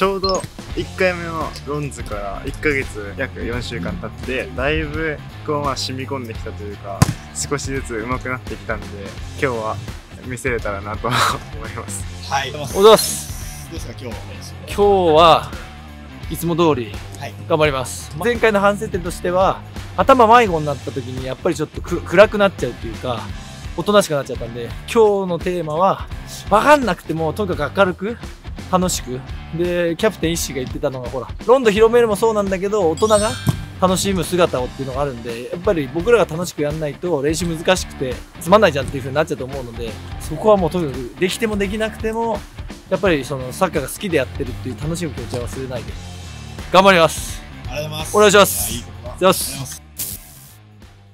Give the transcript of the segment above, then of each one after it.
ちょうど1回目のロンズから1ヶ月約4週間経ってだいぶこうまあ染み込んできたというか少しずつ上手くなってきたんで今日は見せれたらなと思いますはい。おはようございますどうですか今日。今日はいつも通りはい。頑張ります前回の反省点としては頭迷子になった時にやっぱりちょっとく暗くなっちゃうっていうかおとなしくなっちゃったんで今日のテーマは分かんなくてもとにかく明るく楽しく。でキャプテン石が言ってたのがほらロンド広めるもそうなんだけど大人が楽しむ姿をっていうのがあるんでやっぱり僕らが楽しくやんないと練習難しくてつまんないじゃんっていう風になっちゃうと思うのでそこはもうとにかくできてもできなくてもやっぱりそのサッカーが好きでやってるっていう楽しむ気持ちは忘れないで。頑張ります。ありがとうございます。お願いします。い。やいいことだお願いし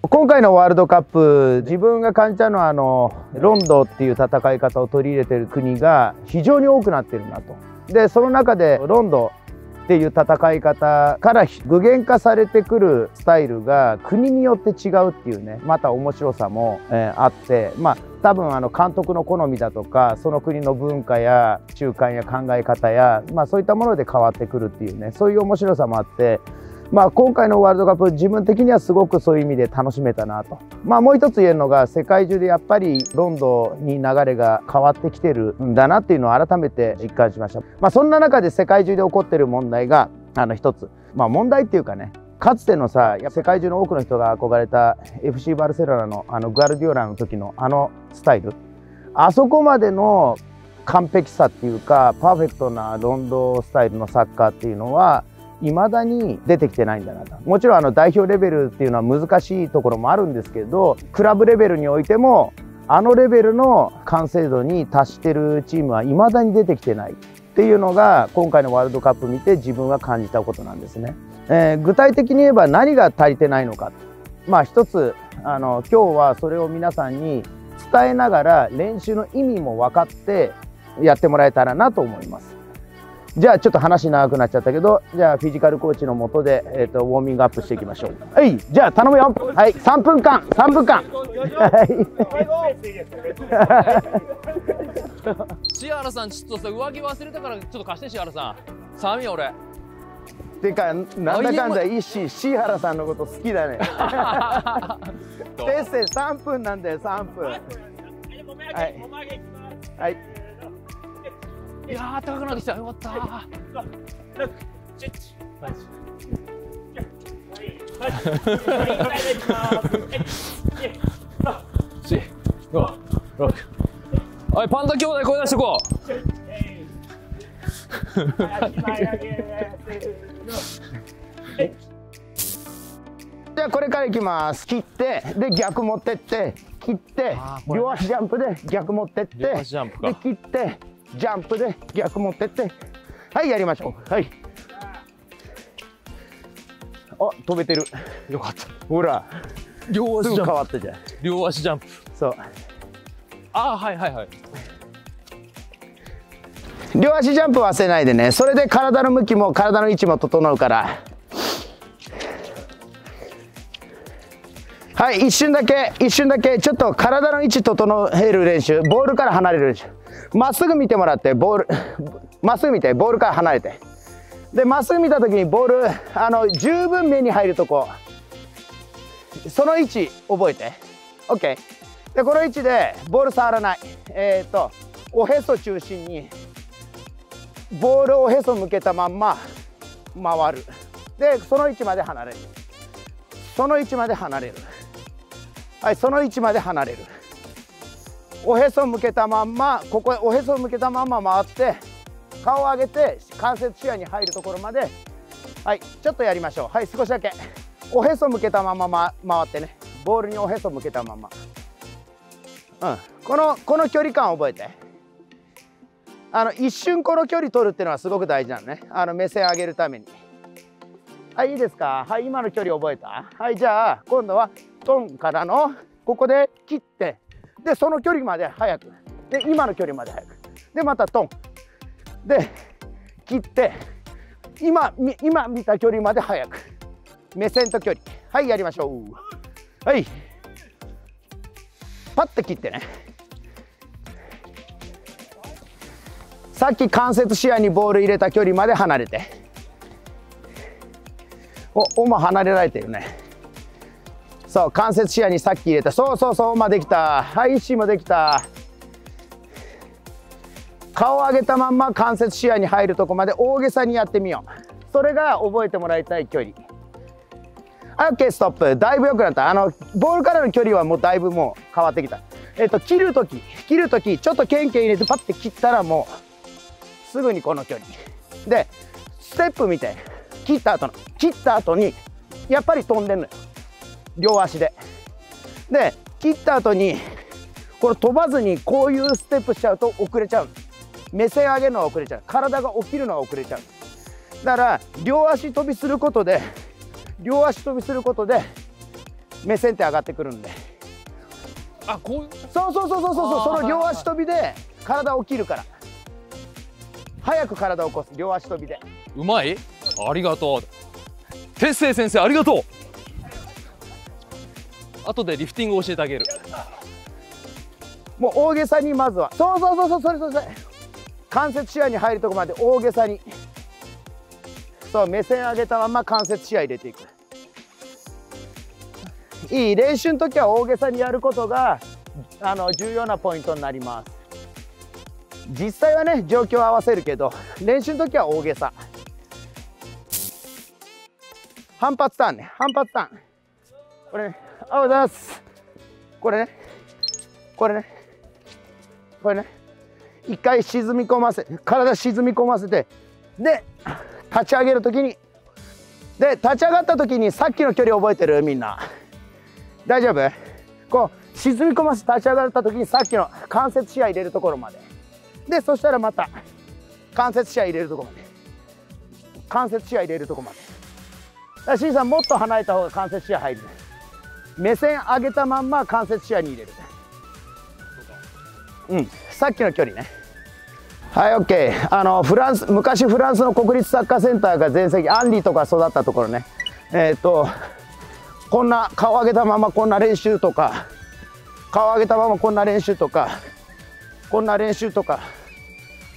今回のワールドカップ自分が感じたのはあのロンドっていう戦い方を取り入れてる国が非常に多くなってるなと。でその中でロンドっていう戦い方から具現化されてくるスタイルが国によって違うっていうねまた面白さも、えーあってまあ多分あの監督の好みだとかその国の文化や習慣や考え方や、まあ、そういったもので変わってくるっていうねそういう面白さもあってまあ、今回のワールドカップ自分的にはすごくそういう意味で楽しめたなと、まあ、もう一つ言えるのが世界中でやっぱりロンドンに流れが変わってきてるんだなっていうのを改めて実感しました、まあ、そんな中で世界中で起こってる問題があの一つ、まあ、問題っていうかねかつてのさ世界中の多くの人が憧れた FC バルセロナのあのグアルディオラの時のあのスタイル。あそこまでの完璧さっていうかパーフェクトなロンドンスタイルのサッカーっていうのは未だに出てきてないんだなともちろんあの代表レベルっていうのは難しいところもあるんですけどクラブレベルにおいてもあのレベルの完成度に達してるチームは未だに出てきてないっていうのが今回のワールドカップ見て自分が感じたことなんですね。えー具体的に言えば何が足りてないのかまあ一つあの今日はそれを皆さんに伝えながら練習の意味も分かってやってもらえたらなと思います。じゃあちょっと話長くなっちゃったけど、じゃあフィジカルコーチのもとで、えー、とウォーミングアップしていきましょう。はい、じゃあ頼むよ。はい、3分間、3分間。はい。シ原さんちょっとさ上着忘れたからちょっと貸してシ原さん寒い俺てか、なんだかんだいいし、シ原さんのこと好きだね。先生3分なんだよ、3分。はい。はい。いやー高くなってきた。よかった四五六おいパンダ兄弟声出してこじゃあこれからいきます。切って、で逆持ってって、切って、両足ジャンプで逆持ってって、両足ジャンプか。で切って、ジャンプで逆持ってって、はいやりましょう。はい。あ飛べてる。よかったほら、両すぐ変わったじゃん。両足ジャンプそう。あーはいはいはい両足ジャンプ忘れないでね。それで体の向きも体の位置も整うから。はい、一瞬だけ、一瞬だけ、ちょっと体の位置整える練習、ボールから離れる練習。まっすぐ見てもらって、ボール、まっすぐ見て、ボールから離れて。で、まっすぐ見たときにボール、あの、十分目に入るとこ、その位置覚えて。OK。で、この位置でボール触らない。えっ、と、おへそ中心に、ボールをおへそ向けたまんま回る。で、その位置まで離れる。その位置まで離れる。はい、その位置まで離れる。おへそ向けたまんま、ここへおへそ向けたまんま回って、顔を上げて関節視野に入るところまで、はい、ちょっとやりましょう。はい、少しだけ。おへそ向けたまま、ま、回ってね。ボールにおへそ向けたまま。うん、このこの距離感を覚えて。あの一瞬この距離取るっていうのはすごく大事なのね。あの目線上げるために。はい、いいですか？はい、今の距離覚えた？はい、じゃあ今度はトンからのここで切って、でその距離まで早く。で今の距離まで早く。でまたトン。で切って、今今見た距離まで早く。目線と距離。はい、やりましょう。はい。パッと切ってね。さっき関節視野にボール入れた距離まで離れておおま離れられてるねそう関節視野にさっき入れた。そうそうそうまできた。はい石もできた。顔を上げたまんま関節視野に入るとこまで大げさにやってみよう。それが覚えてもらいたい距離。OK ストップ。だいぶ良くなった。あのボールからの距離はもうだいぶもう変わってきた。えっと切るとき切るときちょっとケンケン入れてパッて切ったらもうすぐにこの距離。でステップ見て切った後の切った後にやっぱり飛んでんのよ。両足で。で切った後にこれ飛ばずにこういうステップしちゃうと遅れちゃう。目線上げるのが遅れちゃう。体が起きるのが遅れちゃう。だから両足飛びすることで両足飛びすることで目線って上がってくるんで。あこういう？そうそうそうそうそうその両足飛びで体起きるから。早く体を起こす。両足飛びで。うまい？ありがとう。鉄星先生ありがとう後でリフティング教えてあげる。もう大げさにまずは。そうそうそうそうそれそれそれ。関節視野に入るとこまで大げさに。そう目線上げたまま関節視野入れていく。いい練習の時は大げさにやることがあの重要なポイントになります。実際はね状況を合わせるけど練習の時は大げさ。反発ターンね。反発ターン。これね。ありがとうございます。これね。これね。これね一回沈み込ませ体沈み込ませて。で立ち上げる時にで立ち上がった時にさっきの距離覚えてるみんな。大丈夫？こう沈み込ませ立ち上がった時にさっきの関節視野入れるところまで。でそしたらまた関節視野入れるとこまで。関節視野入れるとこまで。だから C さんもっと離れた方が関節視野入る。目線上げたまんま関節視野に入れる。うん。さっきの距離ね。はい OK あのフランス昔フランスの国立サッカーセンターが全盛アンリとか育ったところね。えっ、とこんな顔上げたままこんな練習とか顔上げたままこんな練習とかこんな練習とか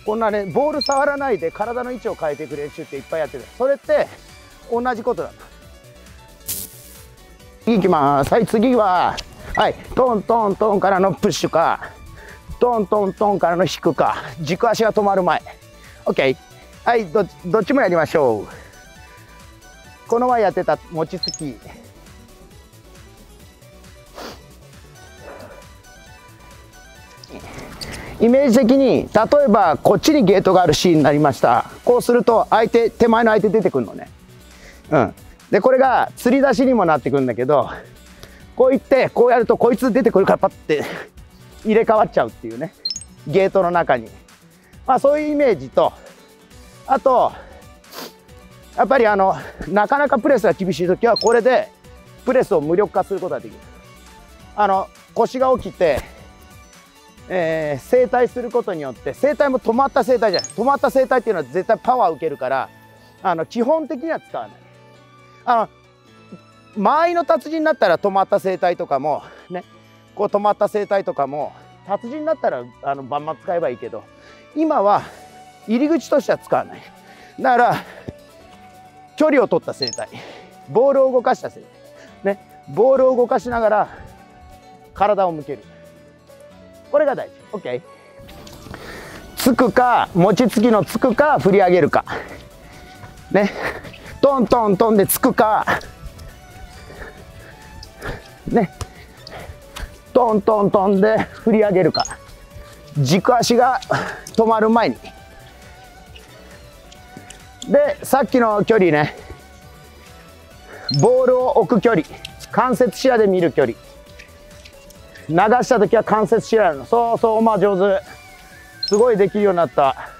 こんなねボール触らないで体の位置を変えていく練習っていっぱいやってるそれって同じことだいきます。はい次ははいトントントンからのプッシュか。トントントンからの引くか。軸足が止まる前。OK はいどどっちもやりましょう。この前やってた餅つき。イメージ的に例えばこっちにゲートがあるシーンになりました。こうすると相手手前の相手出てくるのね。うん。でこれが吊り出しにもなってくるんだけどこういってこうやるとこいつ出てくるからパッて入れ替わっちゃうっていうね。ゲートの中に。まあそういうイメージとあとやっぱりあのなかなかプレスが厳しい時はこれでプレスを無力化することができる。あの腰が起きて、えー、正対することによって正対も止まった正対じゃない。止まった正対っていうのは絶対パワーを受けるからあの基本的には使わない。あの間合いの達人になったら止まった正対とかもねこう止まった正対とかも達人になったらあのバンバン使えばいいけど今は入り口としては使わない。だから距離を取った正対ボールを動かした正対ね。ボールを動かしながら体を向ける。これが大事。OK つくか餅つきのつくか振り上げるか。ね。トントントンでつくか。ね。トントントンで振り上げるか。軸足が止まる前に。でさっきの距離ね。ボールを置く距離。関節視野で見る距離。流した時は関節視野の。そうそうまあ上手すごいできるようになった。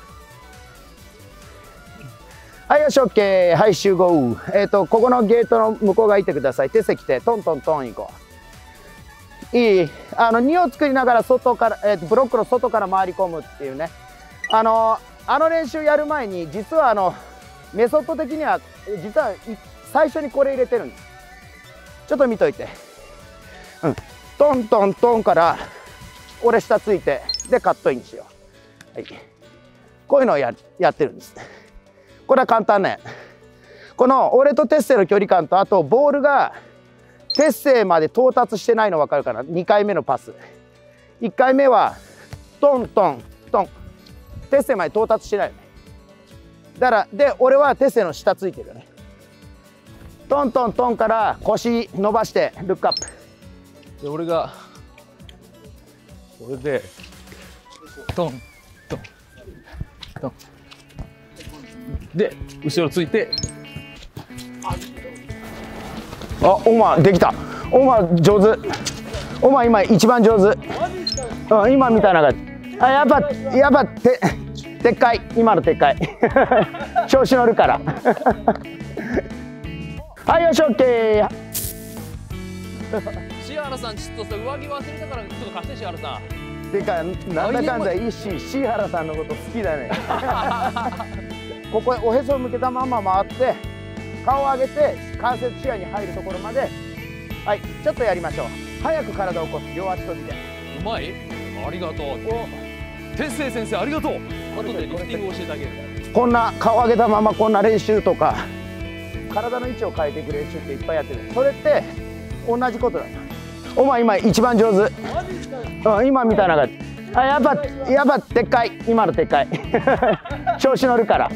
はいよし OK はい集合。えっ、とここのゲートの向こう側行ってください。手席てトントントン行こう。いい。あの2を作りながら外から、えーとブロックの外から回り込むっていうね。あのあの練習やる前に実はあのメソッド的には実は最初にこれ入れてるんです。ちょっと見といて。うん。トントントンからこれ下ついてでカットインしよう。はい。こういうのをややってるんです。これは簡単ね。この俺とテッセの距離感とあとボールがテッセまで到達してないの分かるかな？2回目のパス。1回目はトントントン。テッセまで到達してないよね。だからで俺はテッセの下ついてるよね。トントントンから腰伸ばしてルックアップ。で俺がこれでトントントン。で後ろついて。あオマできた。オマ上手。オマ今一番上手。うん今みたいな感じあやっぱやっぱて撤回今の撤回 調子乗るから。はいよしオッケーシ原さんちょっとさ上着忘れたからちょっと貸してシ原さん。てかなんだかんだいいしシ原さんのこと好きだね ここへおへそを向けたまま回って顔を上げて関節視野に入るところまで。はいちょっとやりましょう。早く体を起こす両足跳びで。うまい。ありがとう。天生先生ありがとう。後でリフティング教えてあげる。こんな顔上げたままこんな練習とか体の位置を変えていく練習っていっぱいやってる。それって同じことだ。お前今一番上手。うん今みたいな感じあやっぱやっぱ撤回今の撤回 調子乗るから。